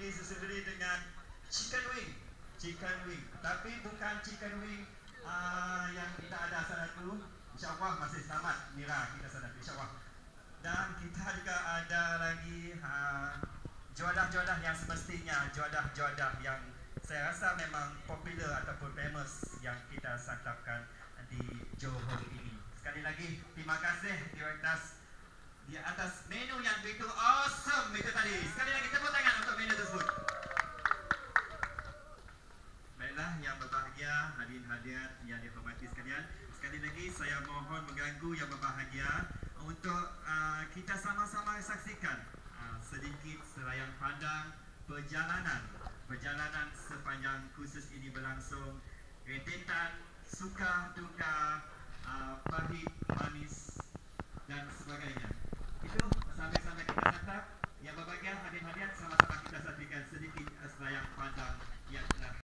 disesuduri dengan chicken wing. Chicken wing. Tapi bukan chicken wing uh, yang kita ada sana tu. InsyaAllah masih selamat Mira kita sana. InsyaAllah. Dan kita juga ada lagi uh, juadah-juadah yang semestinya juadah-juadah yang saya rasa memang popular ataupun famous yang kita santapkan di Johor ini. Sekali lagi, terima kasih di atas di atas menu yang begitu hadirin hadirat yang dihormati sekalian. Sekali lagi saya mohon mengganggu yang berbahagia untuk uh, kita sama-sama saksikan uh, sedikit serayang pandang perjalanan perjalanan sepanjang kursus ini berlangsung rentetan suka duka uh, pahit manis dan sebagainya. Itu sampai-sampai kita datang yang berbahagia hadirin hadirat sama-sama kita saksikan sedikit serayang pandang